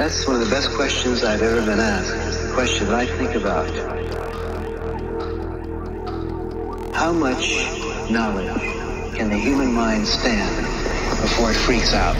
That's one of the best questions I've ever been asked. The question that I think about. How much knowledge can the human mind stand before it freaks out?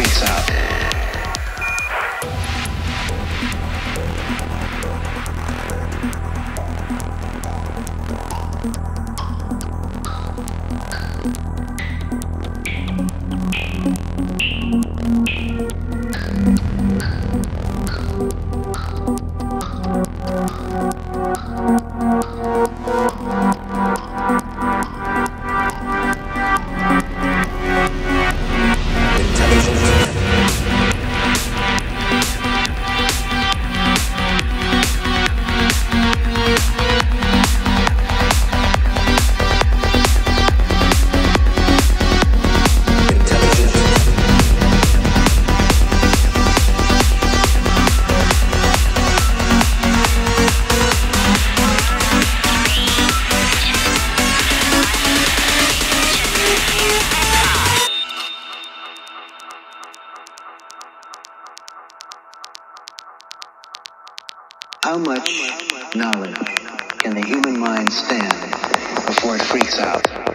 Freaks out? How much knowledge can the human mind stand before it freaks out?